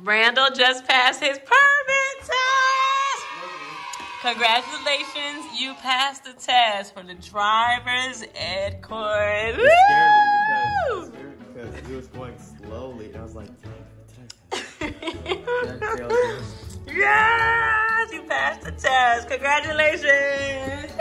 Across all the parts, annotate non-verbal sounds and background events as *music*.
Randall just passed his permit test. Congratulations, you passed the test for the driver's ed course. It scared me because, it scared me because it was going slowly, and I was like, did I, did I *laughs* yes, you passed the test. Congratulations.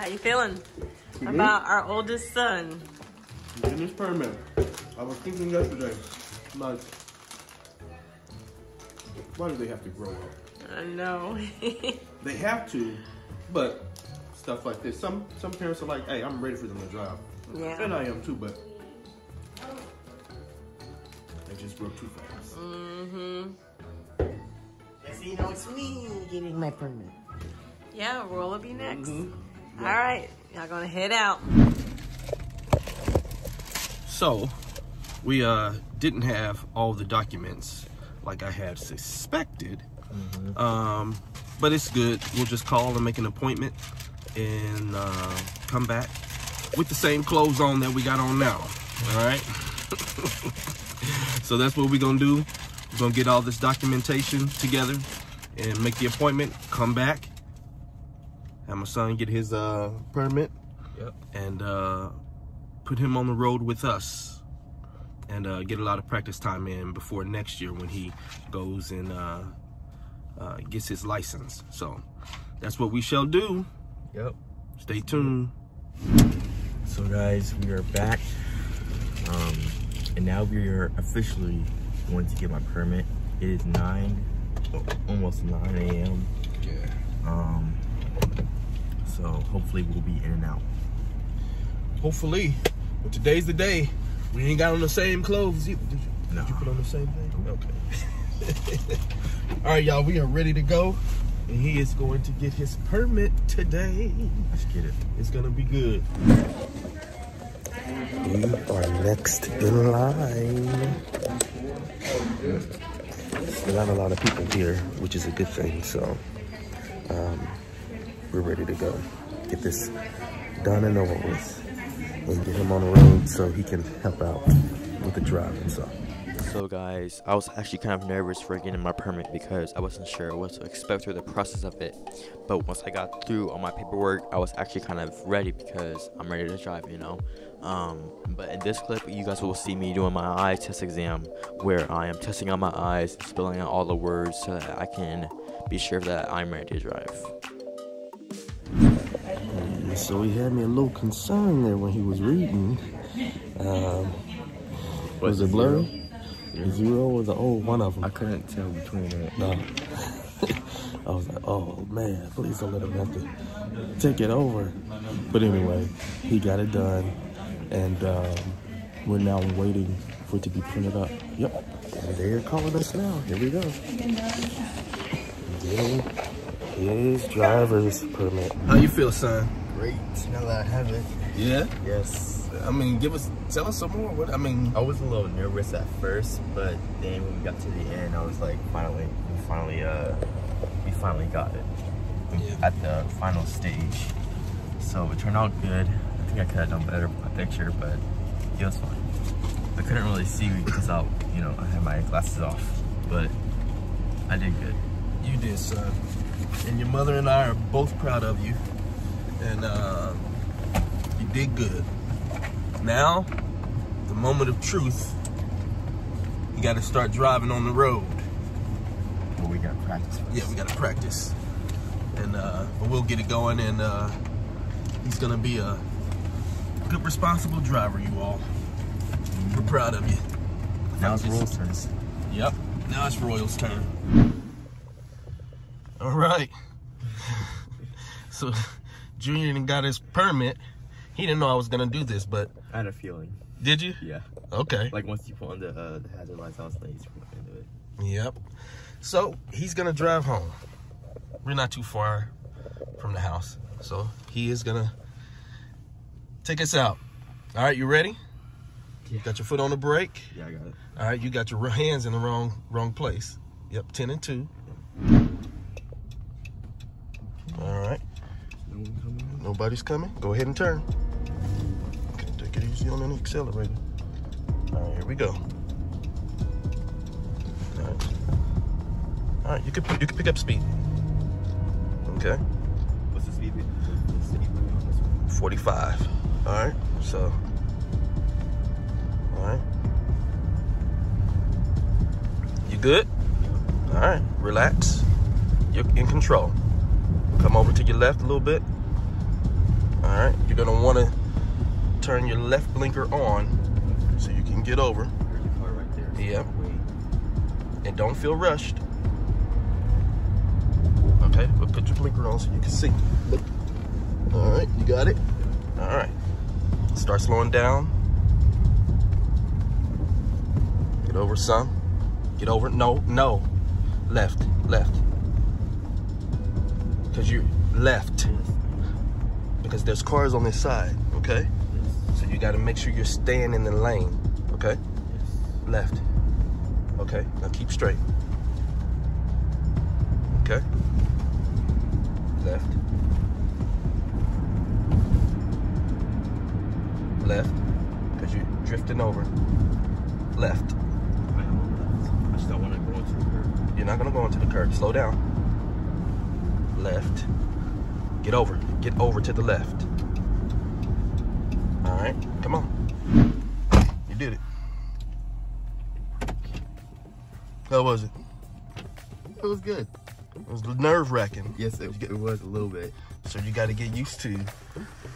How you feeling about our oldest son? Getting this permit. I was thinking yesterday, like, why do they have to grow up? I know. *laughs* They have to, but stuff like this. Some some parents are like, hey, I'm ready for them to drive. Yeah. And I am too, but they just grow too fast. mm-hmm. So you know it's me getting my permit. Yeah, Royal will be next. Mhm. All right, y'all gonna head out. So, we uh didn't have all the documents like I had suspected. Um, but it's good. We'll just call and make an appointment and uh, come back with the same clothes on that we got on now. All right. *laughs* so that's what we're gonna do. We're gonna get all this documentation together and make the appointment. Come back. Have my son get his uh, permit Yep. and uh, put him on the road with us and uh, get a lot of practice time in before next year when he goes and uh, uh, gets his license. So that's what we shall do. Yep. Stay tuned. So guys, we are back. Um, and now we are officially going to get my permit. It is 9, almost 9 a.m. Yeah. Um, so hopefully we'll be in and out. Hopefully, but today's the day. We ain't got on the same clothes. Did you, No. did you put on the same thing? Okay. *laughs* All right, y'all. We are ready to go. And he is going to get his permit today. Let's get it. It's gonna be good. We are next in line. Still not a lot of people here, which is a good thing. So um, we're ready to go. Get this done and over with, and get him on the road so he can help out with the driving. So. So guys, I was actually kind of nervous for getting my permit because I wasn't sure what to expect through the process of it. But once I got through all my paperwork, I was actually kind of ready because I'm ready to drive, you know. Um, but in this clip, you guys will see me doing my eye test exam where I am testing out my eyes, spelling out all the words so that I can be sure that I'm ready to drive. So he had me a little concerned there when he was reading. Um, was it blurry? The zero or the oh, one of them? I couldn't tell between it. No. *laughs* I was like, oh man, please don't let him have to take it over. But anyway, he got it done, and um, we're now waiting for it to be printed up. Yep. And they're calling us now. Here we go. Getting his driver's permit. How you feel, son? Great. Now that I have it. Yeah. Yes. I mean, give us, tell us some more. What I mean, I was a little nervous at first, but then when we got to the end, I was like, finally, we finally, uh, we finally got it Yeah. at the final stage. So it turned out good. I think I could have done better with my picture, but it was fine. I couldn't really see because I, you know, I had my glasses off, but I did good. you did, son. And your mother and I are both proud of you. And uh, you did good. Now, the moment of truth. You got to start driving on the road. But we got to practice. First. Yeah, we got to practice. And uh, but we'll get it going. And uh, he's gonna be a good, responsible driver. You all. We're proud of you. Now it's Royal's turn. Yep. Now it's Royal's turn. All right. *laughs* So Junior done got his permit. He didn't know I was gonna do this, but I had a feeling. did you? Yeah. Okay. Like once you put on the uh, the hazard lights, I was like, he's gonna do it. Yep. So he's gonna drive home. We're not too far from the house, so he is gonna take us out. All right, you ready? Yeah. Got your foot on the brake. Yeah, I got it. All right, you got your hands in the wrong wrong place. Yep, ten and two. All right, No one coming. Nobody's coming. Go ahead and turn. Okay, take it easy on the accelerator. All right, here we go. All right, all right. You can you can pick up speed. Okay, What's the speed? What's the speed on this one? forty-five. All right, so. All right. You good? All right, relax. You're in control. Come over to your left a little bit. All right, you're gonna wanna turn your left blinker on so you can get over. Right. Yep. And don't feel rushed. Okay, we'll put your blinker on so you can see. All right, you got it? All right. Start slowing down. Get over some. Get over. No, no. Left, left. Because you left. Because there's cars on this side, okay? Yes. So you got to make sure you're staying in the lane, okay? Yes. Left. Okay, now keep straight. Okay. Left. Left. Because you're drifting over. Left. I am left. I don't want to go into the curb. You're not gonna go into the curb. Slow down. Left. Get over. Get over to the left. All right, come on. You did it. How was it? It was good. It was nerve wracking. Yes, it, it was a little bit. So you got to get used to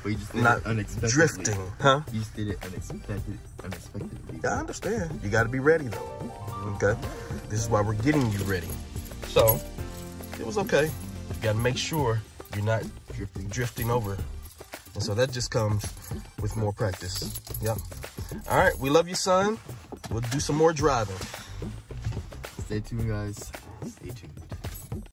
just not drifting, huh? You just did it unexpected, unexpectedly. I understand. You got to be ready though. Okay. This is why we're getting you ready. So it was okay. You got to make sure you're not Drifting. drifting over. And so that just comes with more practice. Yep. All right. We love you, son. We'll do some more driving. Stay tuned, guys.